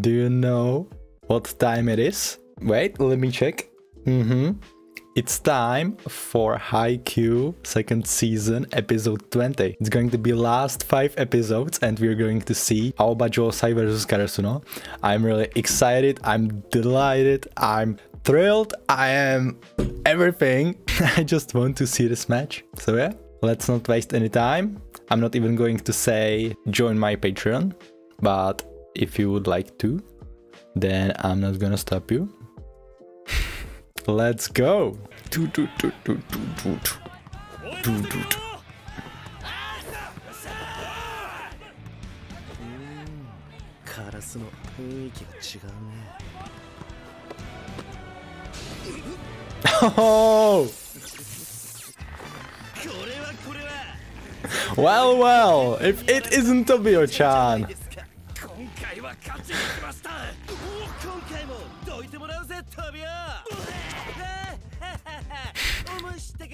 Do you know what time it is? Wait, let me check. Mm-hmm. It's time for Haikyuu second season episode 20. It's going to be last 5 episodes and we're going to see Aoba Josai versus Karasuno. I'm really excited, I'm delighted, I'm thrilled, I am everything. I just want to see this match. So yeah, let's not waste any time. I'm not even going to say join my Patreon, but if you would like to, then I'm not gonna stop you. Let's go! Oh! well, well, if it isn't Tobio-chan! ですか今回は勝ちに来ました今回もどいてもらうぜトビオ思い知ったか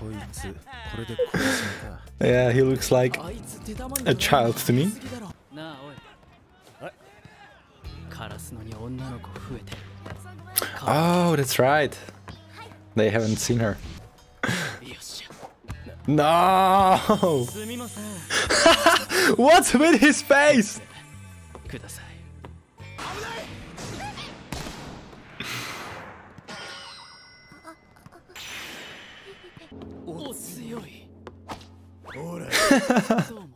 こいつこれで殺すのか Yeah, he looks like あいつ手玉 a child to me. なあおいカラスのに女の子増えて Oh, that's right. They haven't seen her. よっしゃ No! すみません What's with his face? ください。お強い。ほら。どうも。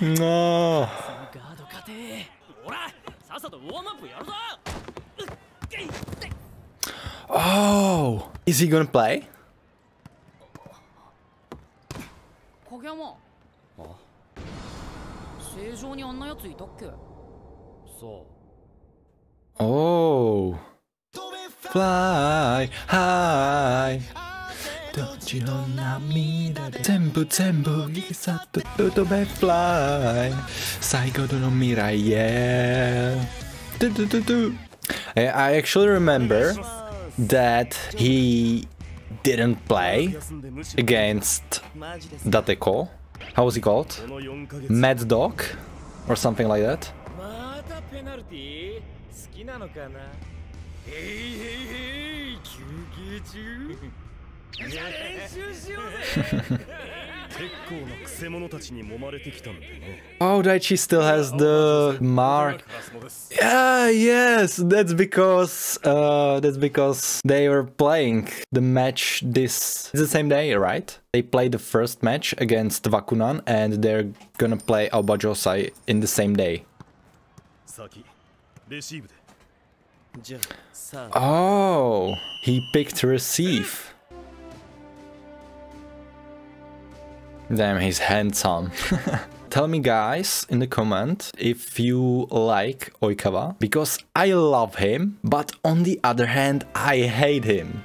No. ガードほらさっさとウォームアップやるぞ。Oh, is he gonna play? 正常にあんなやついたっけそう Oh. Fly high. どっちの涙で全部全部逃げ去った飛べ fly 最後の未来へ Do, do, do, do. I I actually remember that he didn't play against マジです。 Dateko. How was he called? Mad Dog? Or something like that? oh, Daichi still has the mark. Yeah, yes, that's because uh, that's because they were playing the match this the same day, right? They played the first match against Wakunan, and they're gonna play Aobajosai in the same day. Oh, he picked receive. Damn, he's handsome. Tell me guys in the comment if you like Oikawa, because I love him, but on the other hand, I hate him.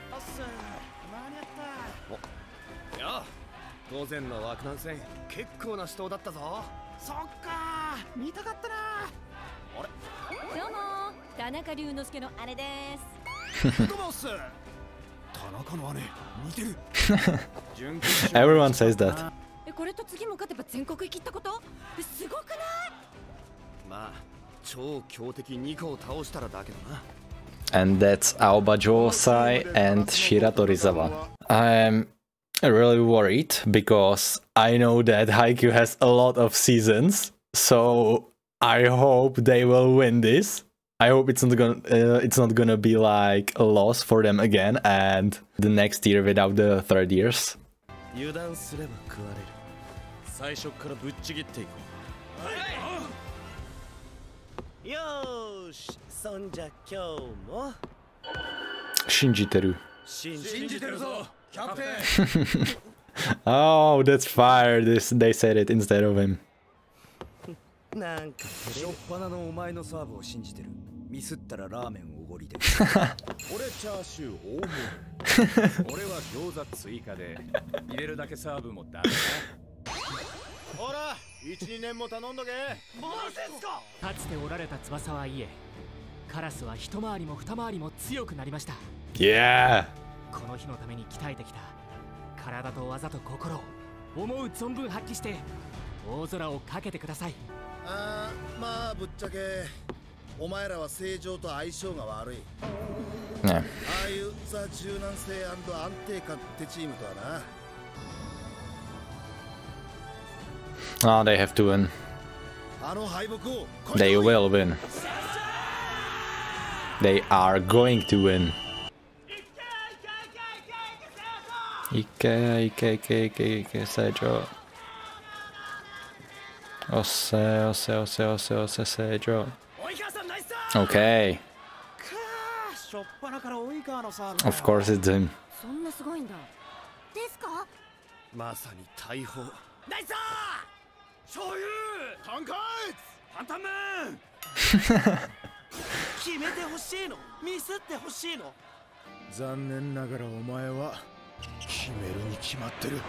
Everyone says that. 次も勝てば全国行きってことすごくないまあ超強敵2個を倒したらだけどな And that's Aoba Josai and Shiratorizawa. I'm really worried because I know that Haikyuu has a lot of seasons, so I hope they will win this. I hope it's not gonna uh, it's not gonna be like a loss for them again and the next year without the third years. 最初からぶっちぎっていこう。よーしそんじゃ今日も。Shinjiteru. 信じてるぞキャプテ Oh, that's fire. This they said it instead of him. ンなんかしょっぱなのお前のサーブを信じてる。ミスったらラーメンおごりで。俺チャーシュー大盛り俺は餃子追加で。入れるだけサーブもダメほら12年も頼んどけ。マジですか？かつておられた翼はいえ。カラスは一回りも二回りも強くなりました。Yeah. この日のために鍛えてきた。体と技と心を思う存分発揮して大空をかけてください。あーまあぶっちゃけお前らは正常と相性が悪い。Yeah. ああいうザ柔軟性安定感ってチームとはな Ah, oh, they have to win. They will win. They are going to win. Ike, Ike, Ike, Ike, Ike, Seijoh. Ose, Ose, Ose, Ose, Ose, Seijoh. Okay. Of course it's him. まさに大砲ナイスー所有反開反対面決めてほしいの？ミスってほしいの？残念ながらお前は決めるに決まってる。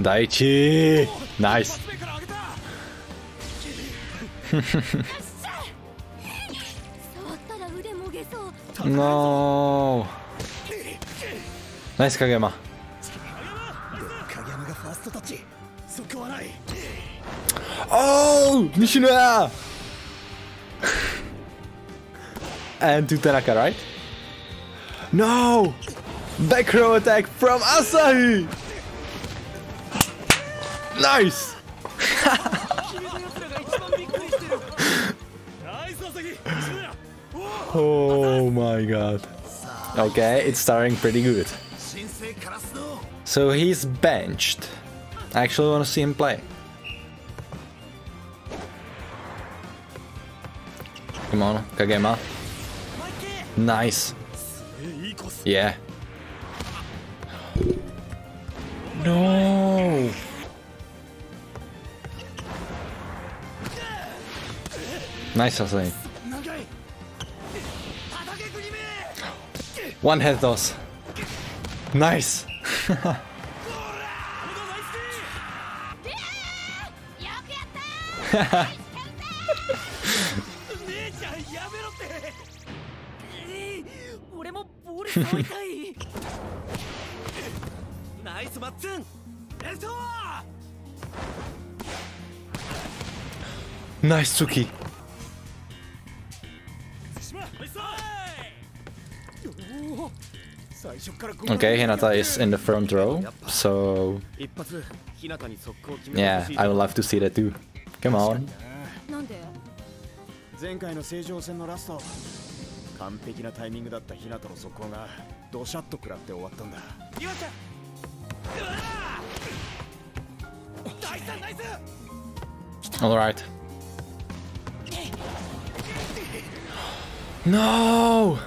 第一。ナイス。No! ナイス影山。Go! And to Tanaka, right? No! Back row attack from Asahi! Nice! oh my god. Okay, it's starting pretty good. So he's benched. I actually want to see him play. Pokemon. Kageyama. Nice. Yeah. No. Nice Sasuke. One head toss. Nice. Haha. ナイスマッツンレッド Nice Tsuki. 島ナイスおー最初から Okay, Hinata is in the front row. So, 一発日向に速攻決めて yeah, ほしい I would love to see that too. Come on. 完璧なタイミングだった日向の速攻がドシャッと食らって終わったんだ岩ちゃんうわー大さんナイス Alright. No!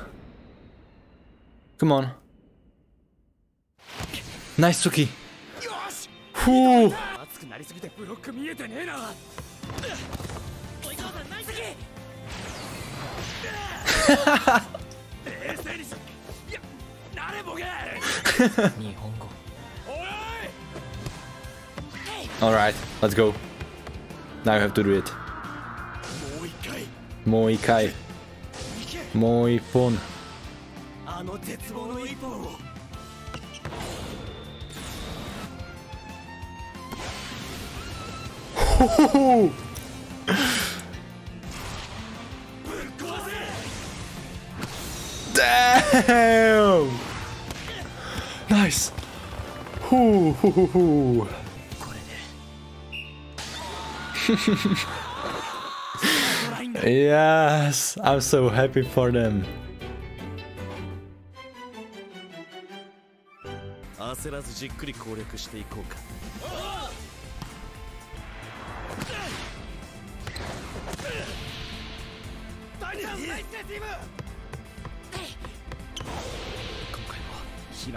Come on. Whew. Alright, let's go. Now you have to do it. Moikai. Moipon. Ho ho ho! Damn! Nice. Hoo, hoo, hoo, hoo. yes, I'm so happy for them.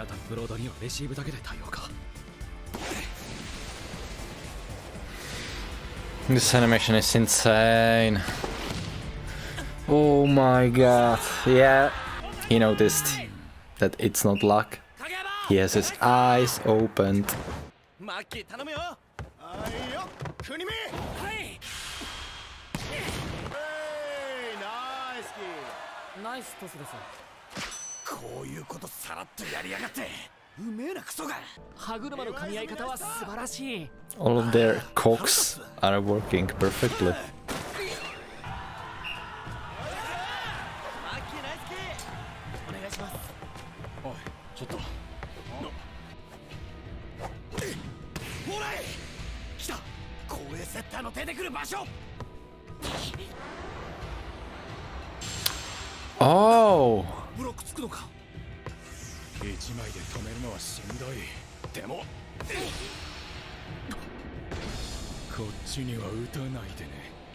なたのブロードにはレシーブだけで対応か This animation is insane. Oh my god. Yeah. He noticed that it's not luck. He has his eyes opened. Nice toss です。こういうことさらっとやりやがって うめえなクソが歯車の噛み合い方は素晴らしい All of their cogs are working perfectly.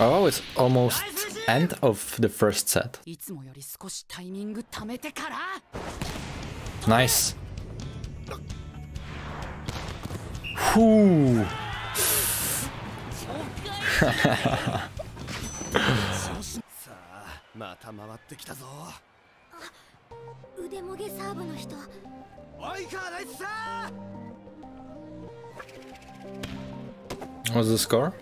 Oh, it's almost end of the first set. Nice. Whoo. What's the score?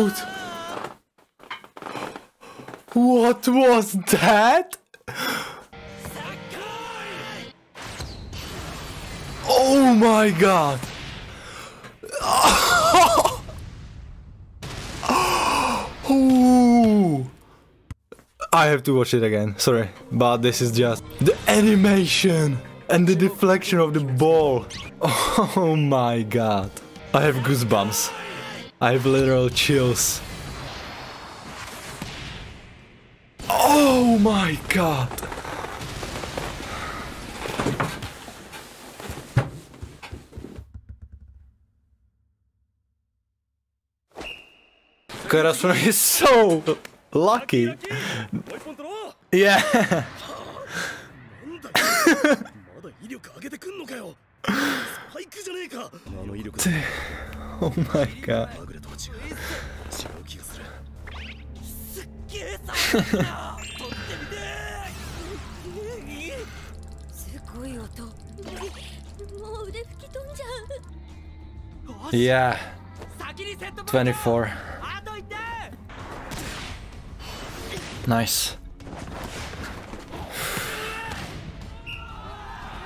Out! What was that? Oh my god! I have to watch it again, sorry, but this is just the animation and the deflection of the ball. Oh my god. I have goosebumps. I have literal chills. Oh my god! Karasuno is so lucky. Yeah. oh my god. yeah. 24. Nice.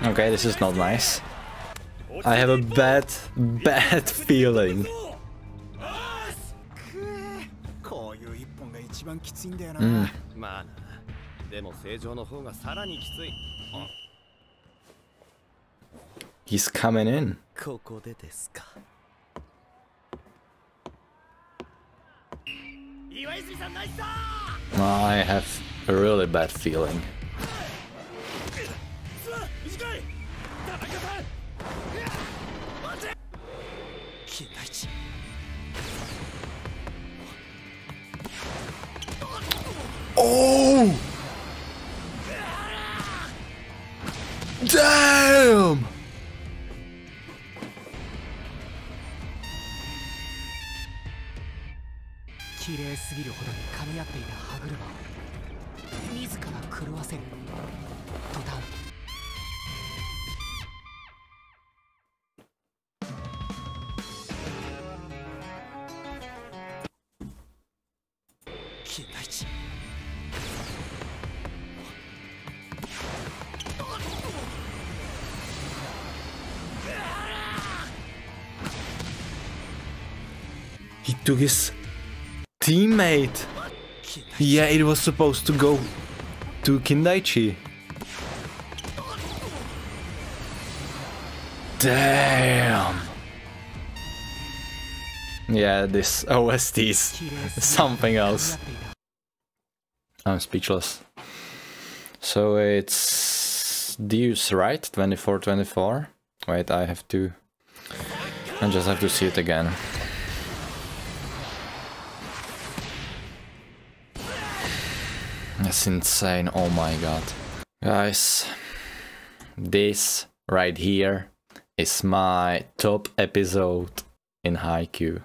Okay, this is not nice. I have a bad, bad feeling. こういう一本が一番きついんだよな、 Mm. まあなでも正常の方がさらにきつい He's coming in. ここでですか岩泉さんナイスだ I have a really bad feeling. Oh! Damn! 綺麗すぎるほどに噛み合っていた歯車を自ら狂わせる to his teammate. Yeah, it was supposed to go to Kindaichi. Damn. Yeah, this OST is something else. I'm speechless. So it's deuce, right? 24-24. Wait, I have to... I just have to see it again. That's insane, oh my god. Guys, this right here is my top episode in Haikyuu.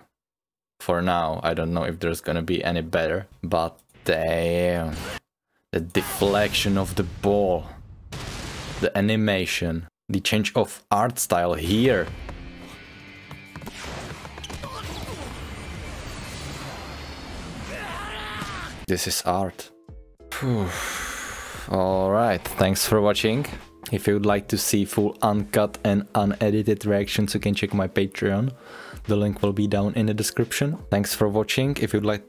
For now, I don't know if there's gonna be any better, but damn. The deflection of the ball, the animation, the change of art style here. This is art. Alright, thanks for watching. If you would like to see full uncut and unedited reactions, you can check my Patreon. The link will be down in the description. Thanks for watching. If you'd like...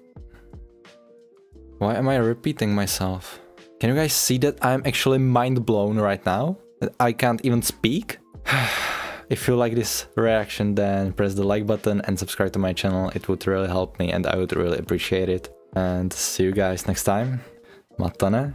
Why am I repeating myself? Can you guys see that I'm actually mind blown right now? I can't even speak? if you like this reaction then press the like button and subscribe to my channel. It would really help me and I would really appreciate it. And see you guys next time. Matane.